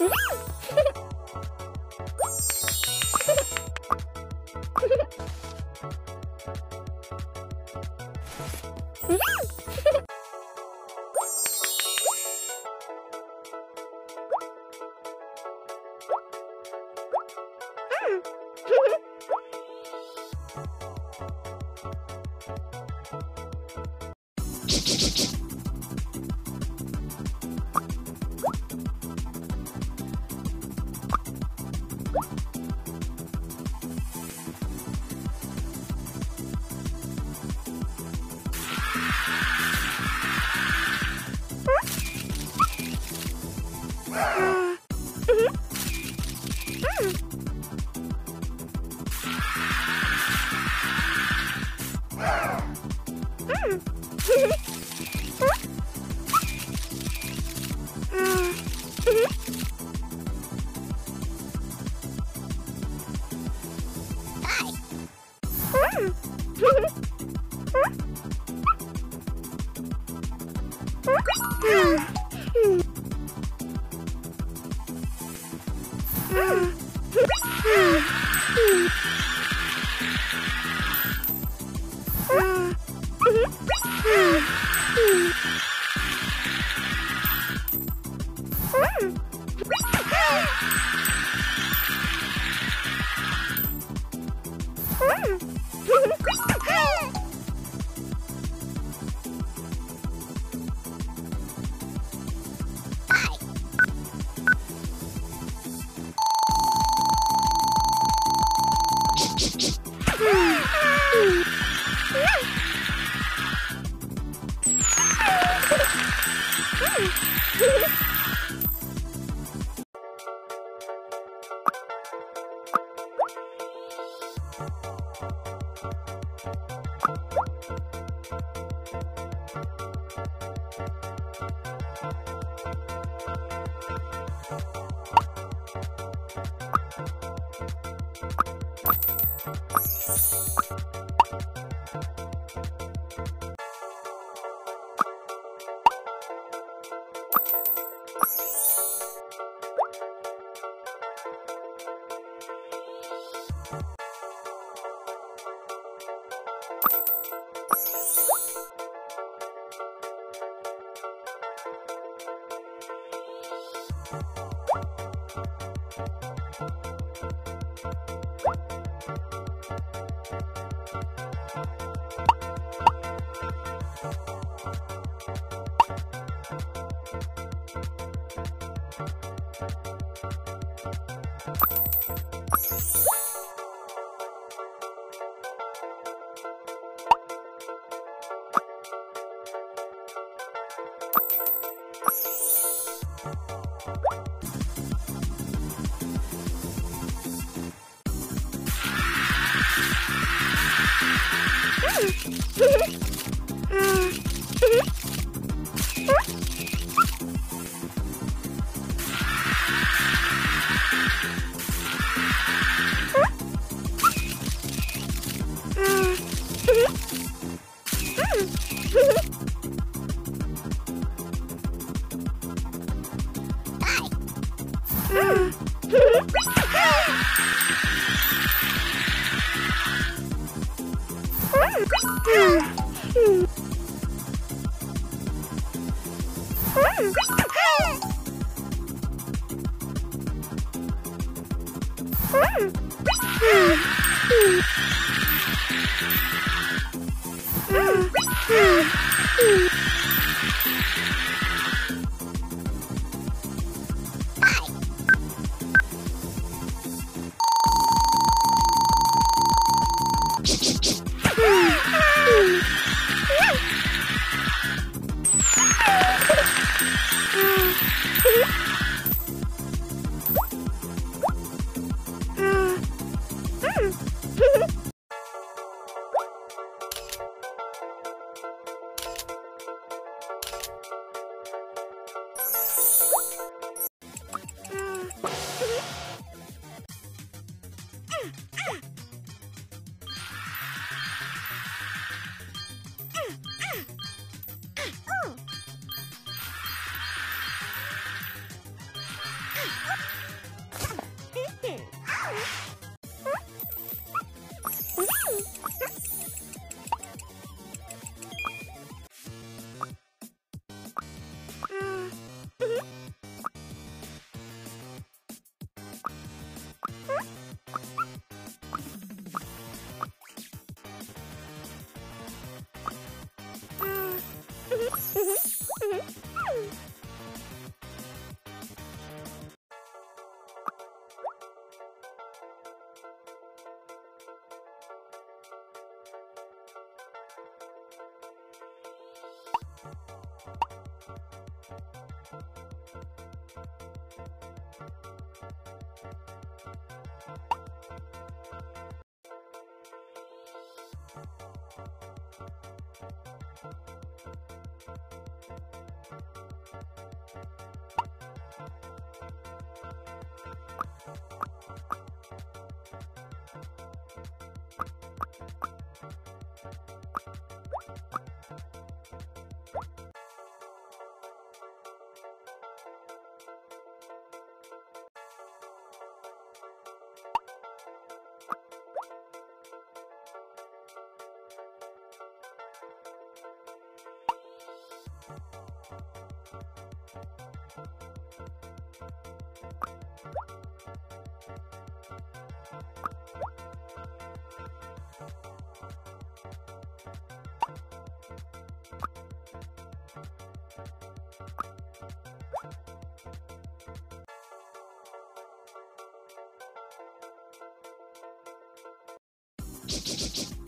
Woo! うん。Mm. you Woohoo! Mm-hmm. Thank you. Mm.